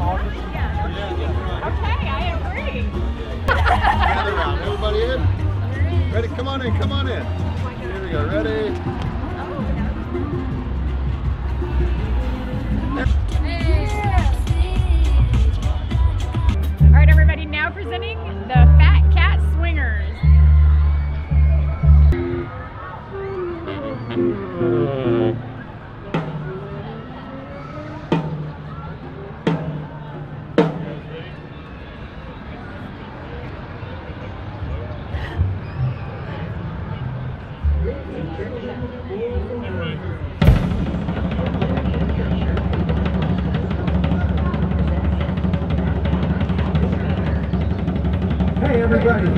Okay, I agree. Gather around. Everybody in? Ready? Come on in. Come on in. Here we go. Ready? All right, everybody, now presenting the Hey everybody,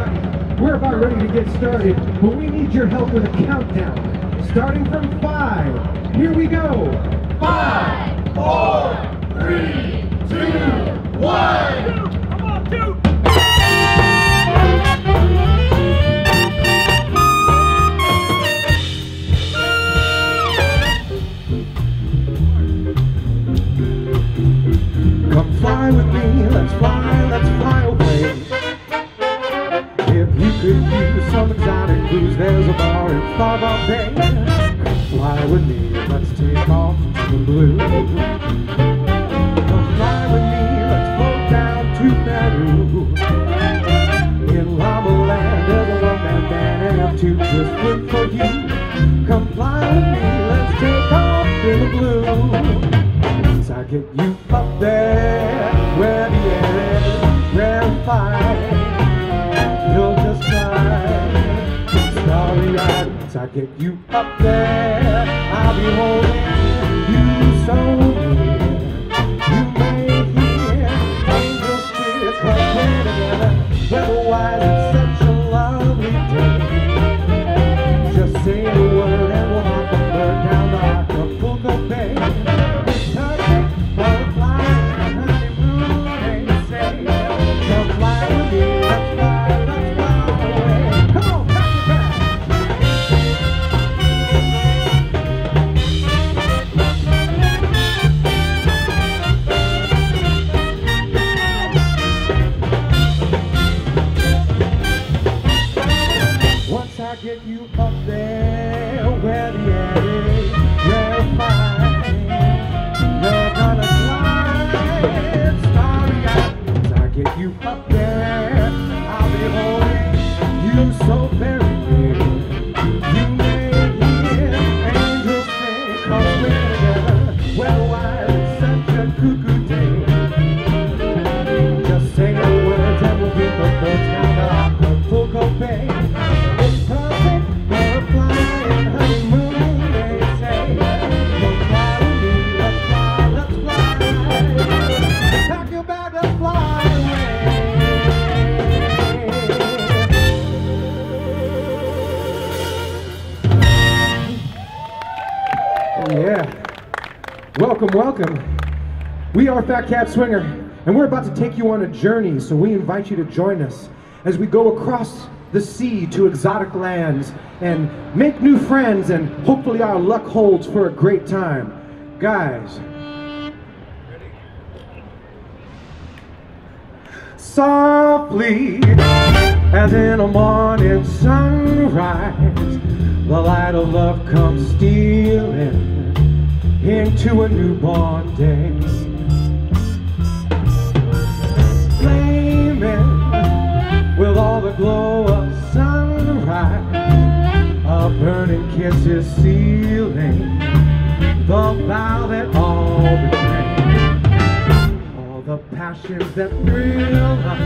we're about ready to get started, but we need your help with a countdown. Starting from five. Here we go. Five, four, three, two, one. Fly with me, let's fly, let's fly away. If you could use some exotic booze, there's a bar in far Bombay. Eyed. Once I get you up there, I'll be holding you so Welcome, welcome. We are Phat Cat Swinger, and we're about to take you on a journey, so we invite you to join us as we go across the sea to exotic lands and make new friends, and hopefully our luck holds for a great time. Guys, softly as in a morning sunrise, the light of love comes stealing into a newborn day. Flaming with all the glow of sunrise, a burning kiss is sealing the vow that all betrayed. All the passions that thrill us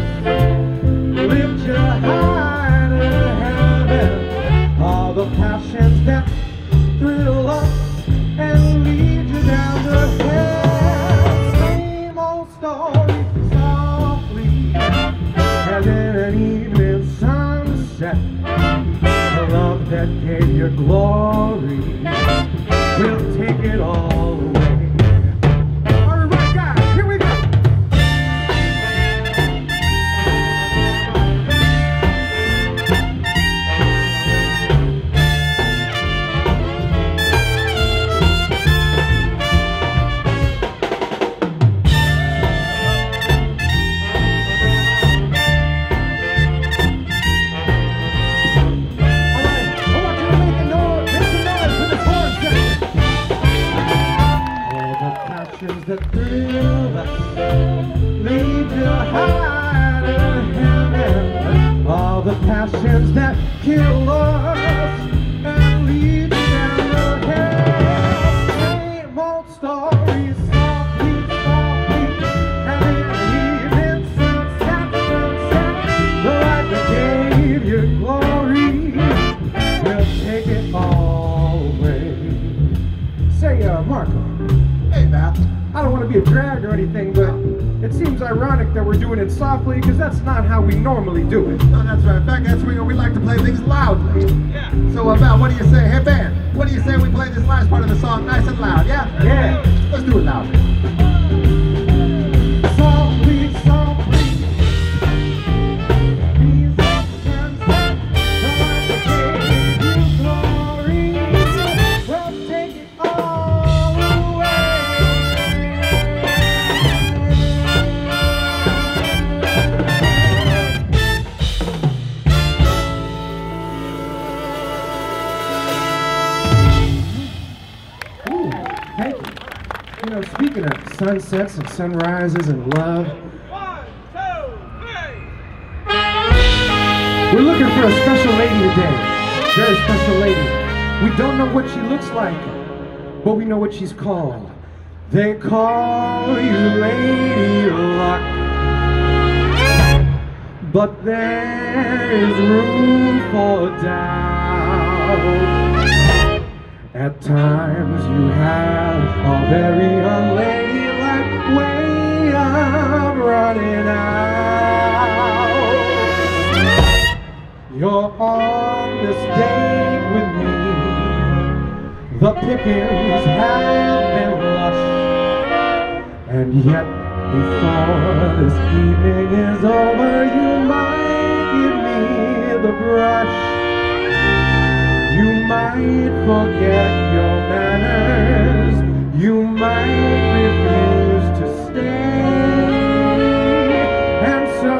lift you high to heaven. All the passions that thrill us that we're doing it softly because that's not how we normally do it. No, that's right. Phat Cat Swinger, we like to play things loudly. Yeah. So, uh, Matt, what do you say? Hey, band, what do you say we play this last part of the song nice and loud, yeah? Yeah. Let's do it loudly. You know, speaking of sunsets and sunrises and love, we're looking for a special lady today. Very special lady. We don't know what she looks like, but we know what she's called. They call you Lady Luck. But there is room for doubt. At times you have a very unladylike way of running out. You're on this date with me. The pickings have been lush. And yet, before this evening is over, you might give me the brush. Might forget your manners. You might refuse to stay. And so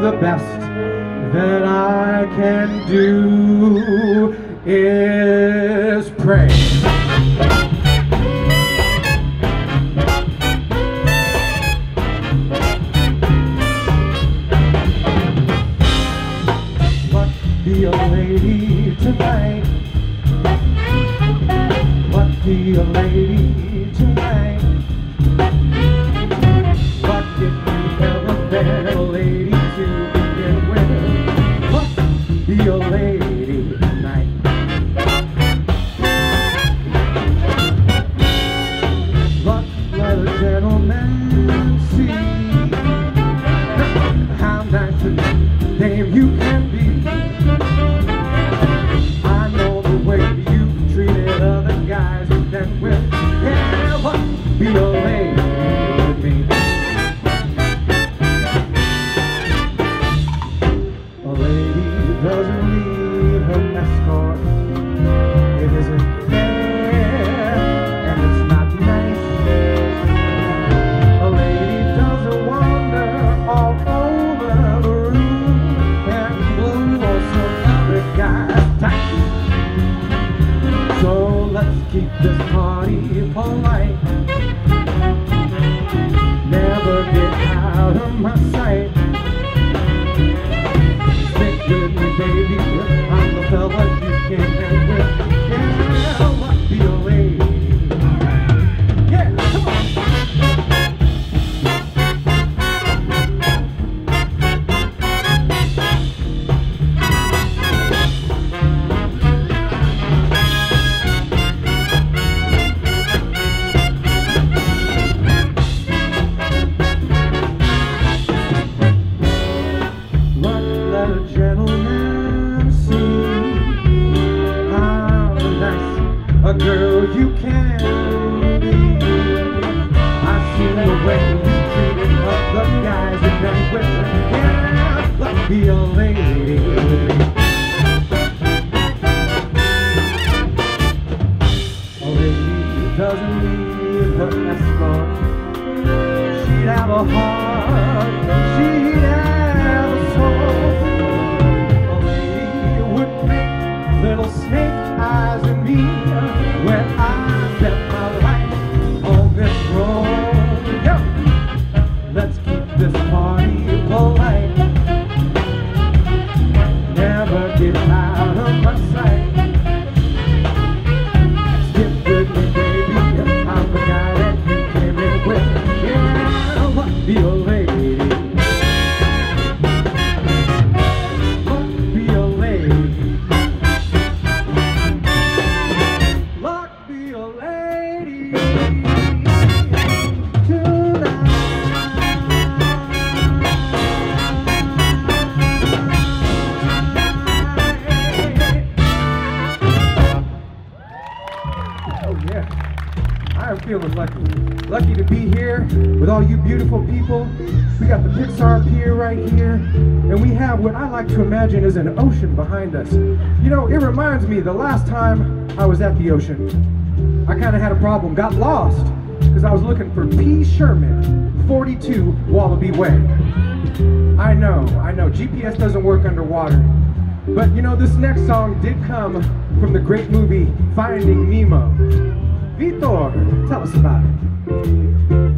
the best that I can do is pray. Baby. I'm the fella you can but We got the Pixar Pier right here, and we have what I like to imagine is an ocean behind us. You know, it reminds me the last time I was at the ocean, I kind of had a problem, got lost, because I was looking for P. Sherman, 42 Wallaby Way. I know, I know, GPS doesn't work underwater. But you know, this next song did come from the great movie Finding Nemo. Vitor, tell us about it.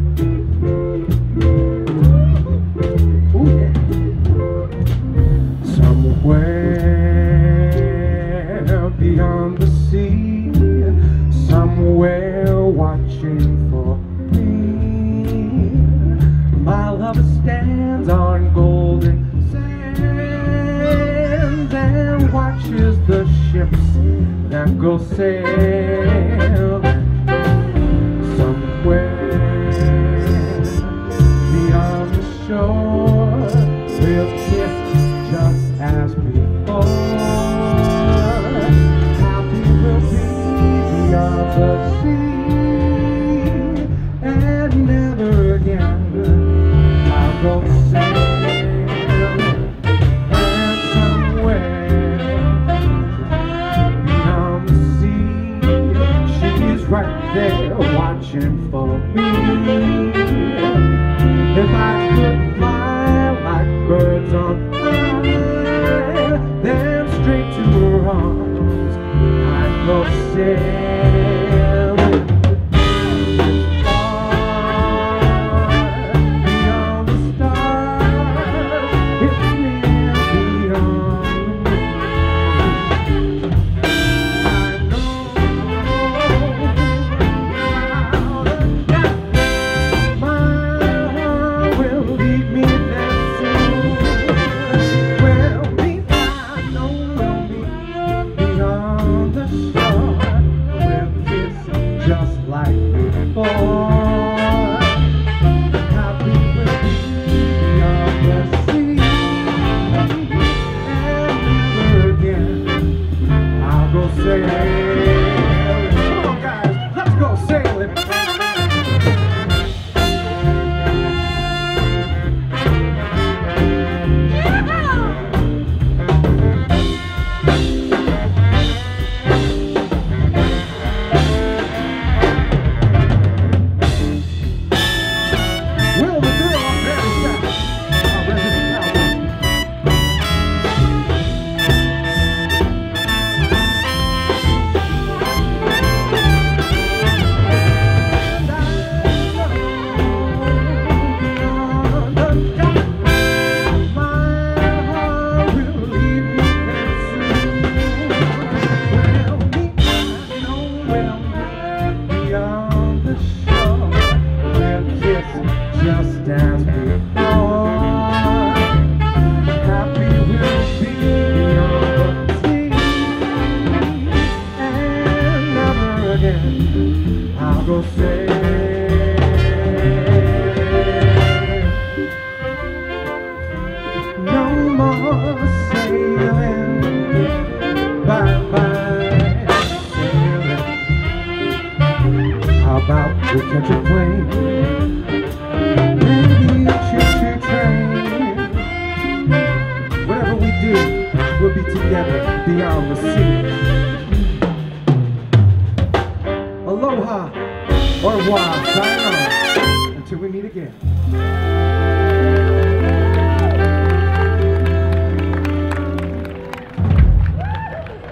Revoir, sayonara, until we meet again.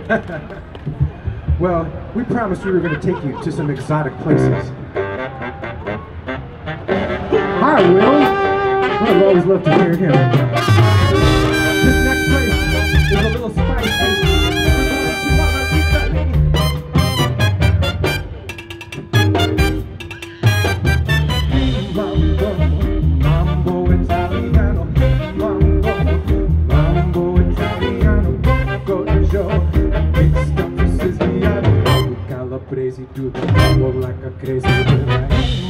well, we promised we were going to take you to some exotic places. Hi, Will. I've always loved to hear him. Crazy, the mambo like a crazy.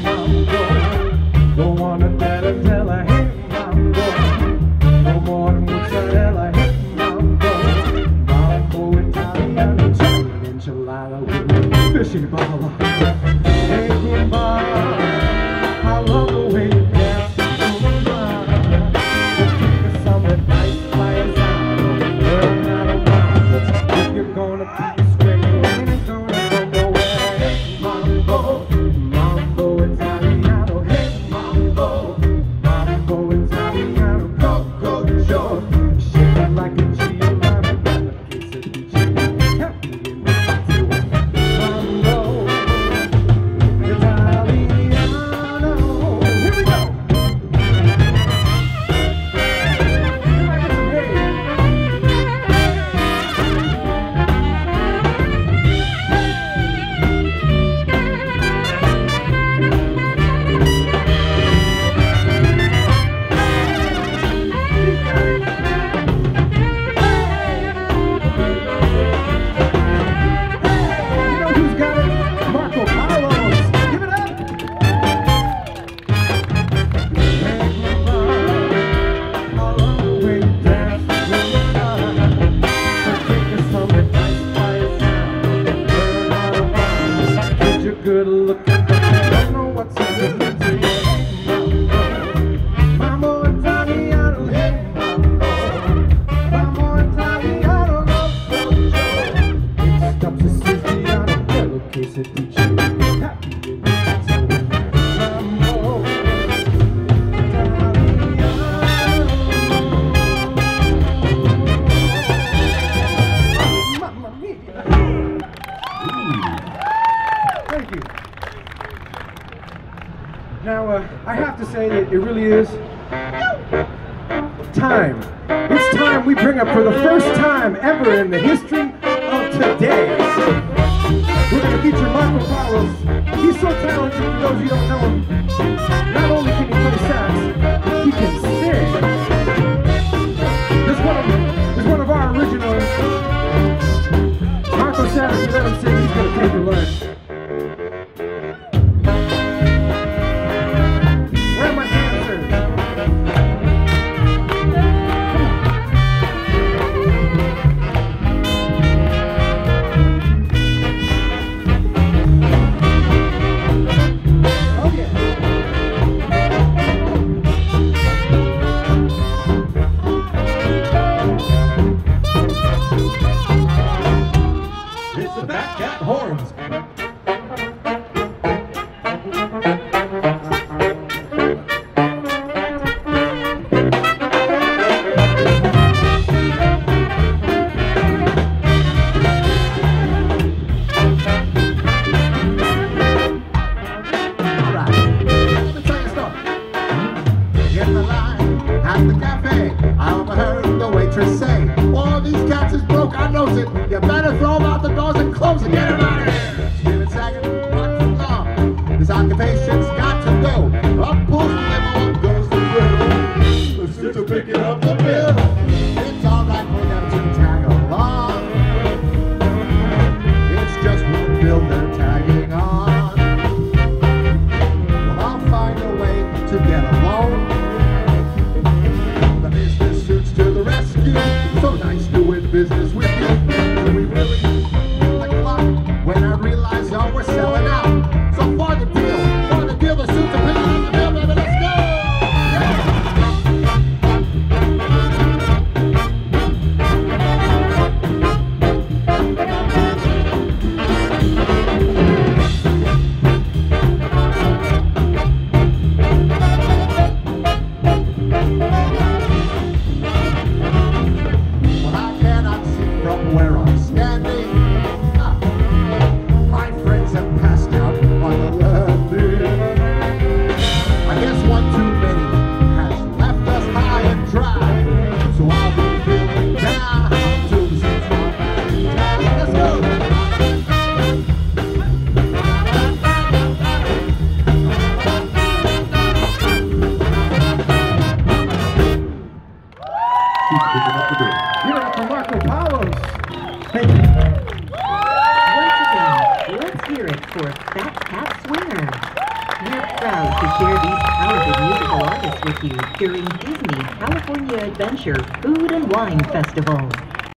Mambo, don't wanna I have to say that it really is time. It's time we bring up for the first time ever in the history of today. We're going to feature Michael Carlos. He's so talented, for those you don't know him. Not only can he play sax, he can sing. This one of, one of our originals. Michael you let him sing, he's going to take your lunch.